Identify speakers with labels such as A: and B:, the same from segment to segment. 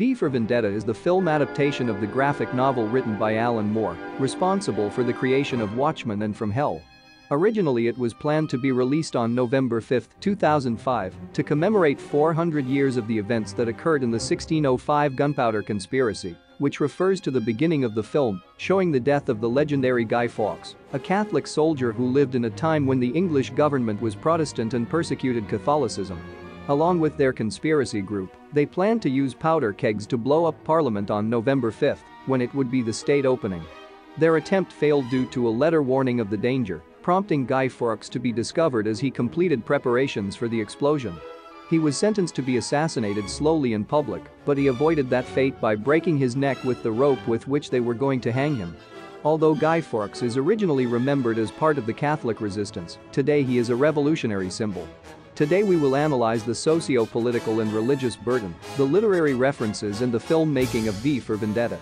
A: V for Vendetta is the film adaptation of the graphic novel written by Alan Moore, responsible for the creation of Watchmen and From Hell. Originally it was planned to be released on November 5, 2005, to commemorate 400 years of the events that occurred in the 1605 Gunpowder Conspiracy, which refers to the beginning of the film, showing the death of the legendary Guy Fawkes, a Catholic soldier who lived in a time when the English government was Protestant and persecuted Catholicism. Along with their conspiracy group, they planned to use powder kegs to blow up Parliament on November 5, when it would be the state opening. Their attempt failed due to a letter warning of the danger, prompting Guy Fawkes to be discovered as he completed preparations for the explosion. He was sentenced to be assassinated slowly in public, but he avoided that fate by breaking his neck with the rope with which they were going to hang him. Although Guy Fawkes is originally remembered as part of the Catholic resistance, today he is a revolutionary symbol. Today we will analyze the socio-political and religious burden, the literary references and the filmmaking of V for Vendetta.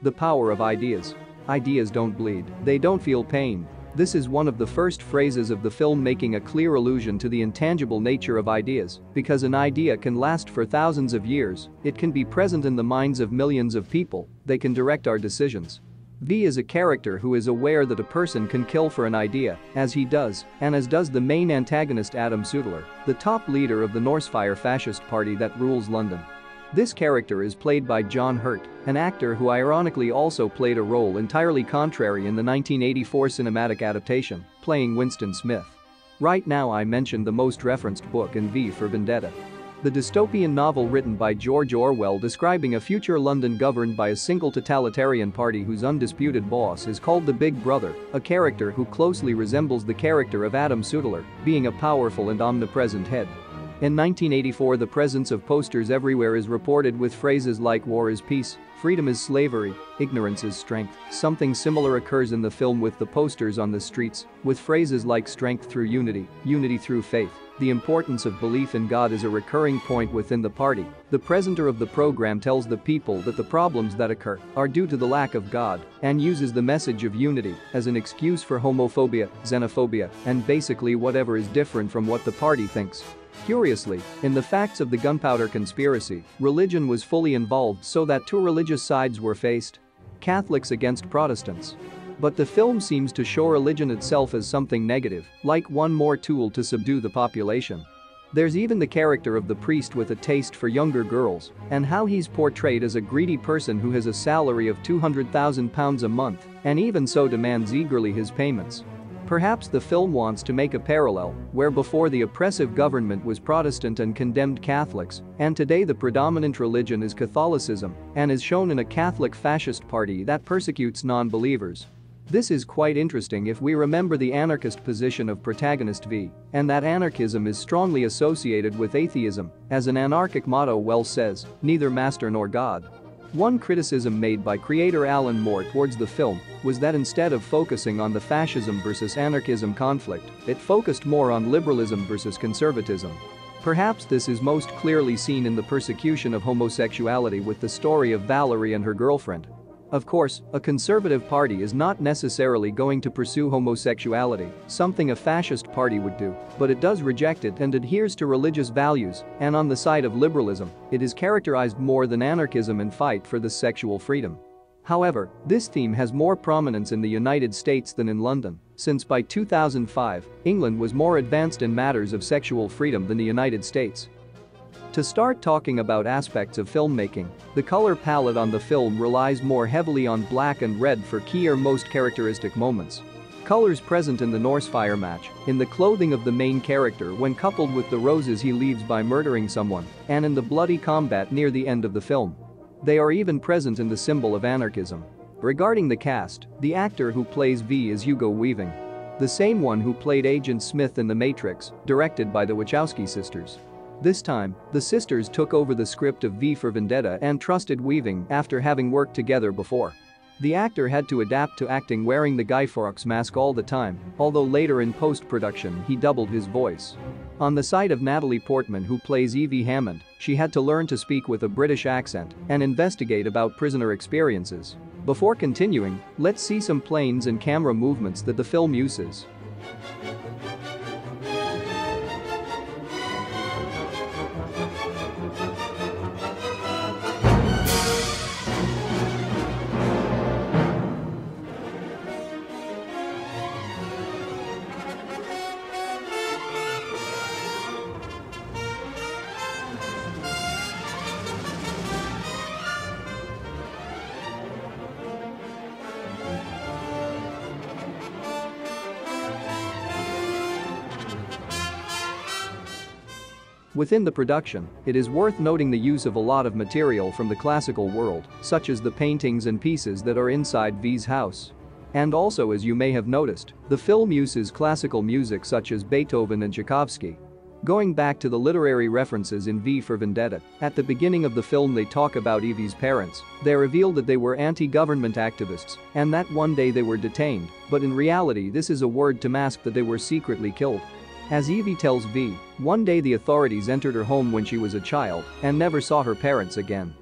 A: The power of ideas. Ideas don't bleed, they don't feel pain. This is one of the first phrases of the film making a clear allusion to the intangible nature of ideas, because an idea can last for thousands of years, it can be present in the minds of millions of people, they can direct our decisions. V is a character who is aware that a person can kill for an idea, as he does, and as does the main antagonist Adam Sutler, the top leader of the Norsefire fascist party that rules London. This character is played by John Hurt, an actor who ironically also played a role entirely contrary in the 1984 cinematic adaptation, playing Winston Smith. Right now I mentioned the most referenced book in V for Vendetta. The dystopian novel written by George Orwell describing a future London governed by a single totalitarian party whose undisputed boss is called the Big Brother, a character who closely resembles the character of Adam Sutler, being a powerful and omnipresent head. In 1984 the presence of posters everywhere is reported with phrases like war is peace, freedom is slavery, ignorance is strength. Something similar occurs in the film with the posters on the streets, with phrases like strength through unity, unity through faith. The importance of belief in God is a recurring point within the party. The presenter of the program tells the people that the problems that occur are due to the lack of God and uses the message of unity as an excuse for homophobia, xenophobia, and basically whatever is different from what the party thinks. Curiously, in the facts of the gunpowder conspiracy, religion was fully involved so that two religious sides were faced. Catholics against Protestants. But the film seems to show religion itself as something negative, like one more tool to subdue the population. There's even the character of the priest with a taste for younger girls, and how he's portrayed as a greedy person who has a salary of £200,000 a month, and even so demands eagerly his payments. Perhaps the film wants to make a parallel, where before the oppressive government was Protestant and condemned Catholics, and today the predominant religion is Catholicism, and is shown in a Catholic fascist party that persecutes non-believers. This is quite interesting if we remember the anarchist position of protagonist V, and that anarchism is strongly associated with atheism, as an anarchic motto well says, neither master nor God. One criticism made by creator Alan Moore towards the film was that instead of focusing on the fascism versus anarchism conflict, it focused more on liberalism versus conservatism. Perhaps this is most clearly seen in the persecution of homosexuality with the story of Valerie and her girlfriend. Of course, a conservative party is not necessarily going to pursue homosexuality, something a fascist party would do, but it does reject it and adheres to religious values, and on the side of liberalism, it is characterized more than anarchism and fight for the sexual freedom. However, this theme has more prominence in the United States than in London, since by 2005, England was more advanced in matters of sexual freedom than the United States. To start talking about aspects of filmmaking, the color palette on the film relies more heavily on black and red for key or most characteristic moments. Colors present in the Norse fire match, in the clothing of the main character when coupled with the roses he leaves by murdering someone, and in the bloody combat near the end of the film. They are even present in the symbol of anarchism. Regarding the cast, the actor who plays V is Hugo Weaving. The same one who played Agent Smith in The Matrix, directed by the Wachowski sisters. This time, the sisters took over the script of V for Vendetta and trusted Weaving after having worked together before. The actor had to adapt to acting wearing the Guy Fawkes mask all the time, although later in post-production he doubled his voice. On the side of Natalie Portman who plays Evey Hammond, she had to learn to speak with a British accent and investigate about prisoner experiences. Before continuing, let's see some planes and camera movements that the film uses. Within the production, it is worth noting the use of a lot of material from the classical world, such as the paintings and pieces that are inside V's house. And also as you may have noticed, the film uses classical music such as Beethoven and Tchaikovsky. Going back to the literary references in V for Vendetta, at the beginning of the film they talk about Evey's parents, they reveal that they were anti-government activists and that one day they were detained, but in reality this is a word to mask that they were secretly killed. As Evey tells V, one day the authorities entered her home when she was a child and never saw her parents again.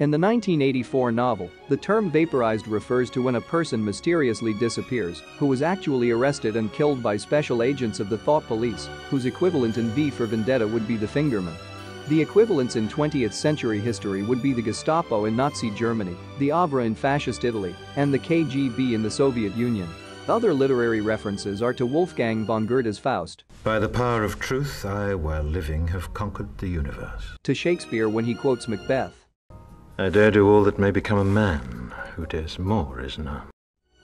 A: In the 1984 novel, the term vaporized refers to when a person mysteriously disappears who was actually arrested and killed by special agents of the Thought Police, whose equivalent in V for Vendetta would be the Fingermen. The equivalents in 20th century history would be the Gestapo in Nazi Germany, the OVRA in Fascist Italy, and the KGB in the Soviet Union. Other literary references are to Wolfgang von Goethe's Faust.
B: By the power of truth, I, while living, have conquered the universe.
A: To Shakespeare when he quotes Macbeth.
B: I dare do all that may become a man, who dares more is none.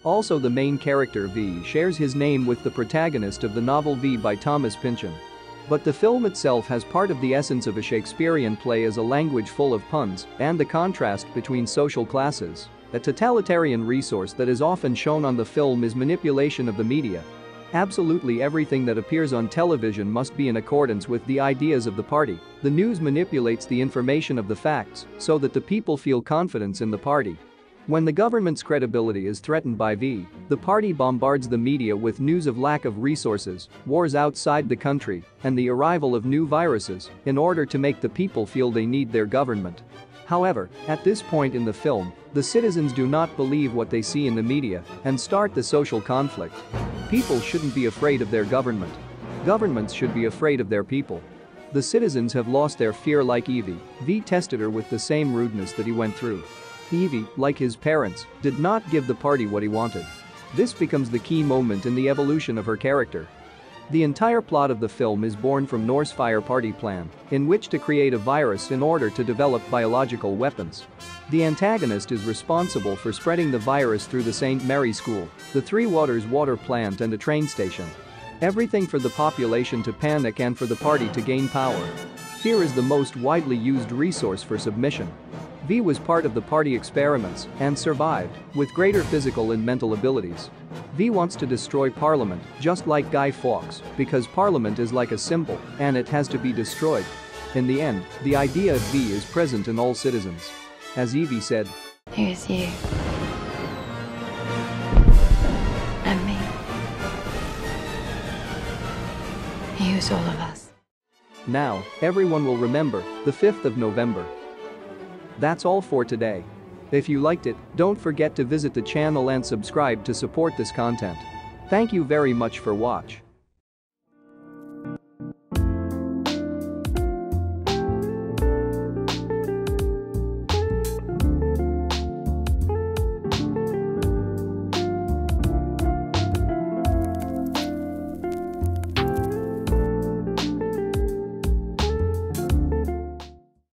A: Also the main character V shares his name with the protagonist of the novel V by Thomas Pynchon. But the film itself has part of the essence of a Shakespearean play as a language full of puns and the contrast between social classes. A totalitarian resource that is often shown on the film is manipulation of the media. Absolutely everything that appears on television must be in accordance with the ideas of the party. The news manipulates the information of the facts so that the people feel confidence in the party. When the government's credibility is threatened by V, the party bombards the media with news of lack of resources, wars outside the country, and the arrival of new viruses in order to make the people feel they need their government. However, at this point in the film, the citizens do not believe what they see in the media and start the social conflict. People shouldn't be afraid of their government. Governments should be afraid of their people. The citizens have lost their fear like Evey, V tested her with the same rudeness that he went through. Evey, like his parents, did not give the party what he wanted. This becomes the key moment in the evolution of her character. The entire plot of the film is born from Norse Fire Party plan, in which to create a virus in order to develop biological weapons. The antagonist is responsible for spreading the virus through the St. Mary School, the Three Waters water plant and a train station. Everything for the population to panic and for the party to gain power. Fear is the most widely used resource for submission. V was part of the party experiments and survived with greater physical and mental abilities. V wants to destroy Parliament, just like Guy Fawkes, because Parliament is like a symbol and it has to be destroyed. In the end, the idea of V is present in all citizens. As Evey said,
C: Here's you. And me. Here's all of us.
A: now, everyone will remember the 5th of November. That's all for today. If you liked it, don't forget to visit the channel and subscribe to support this content. Thank you very much for watch.